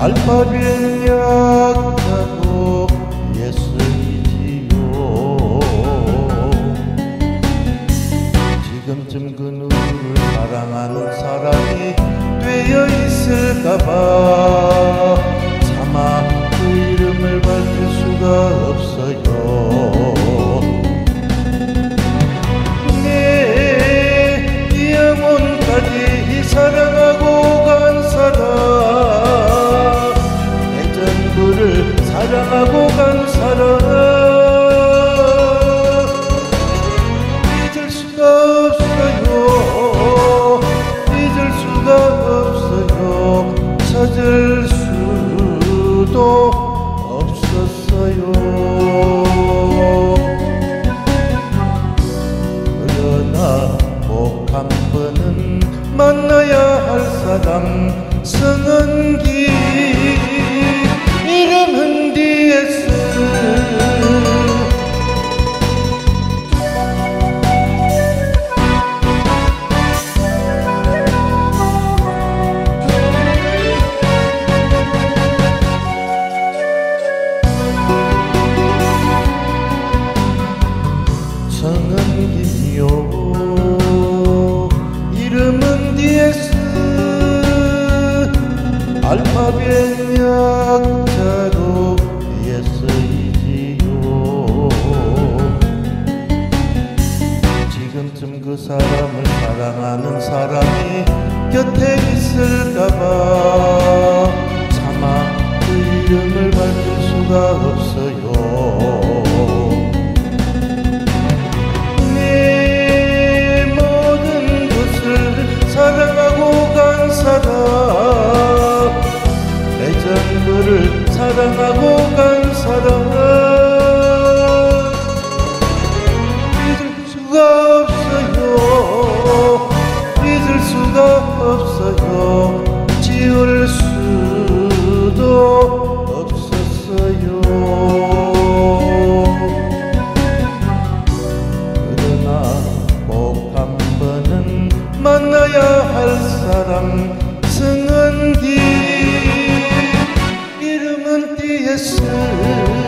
알파벳 약하고 예수이지요. 지금쯤 그 누구를 사랑하는 사람이 되어 있을까봐 차마 그 이름을 밝힐 수가 없 만나야 할 사람 사람을 사랑하는 사람이 곁에 있을까봐 차마 그 이름을 밝힐 수가 없어요. 내 모든 것을 사랑하고 간 사람 내 전부를 사랑하고 간 사람 사람 승은디 이름은 띠에 쓸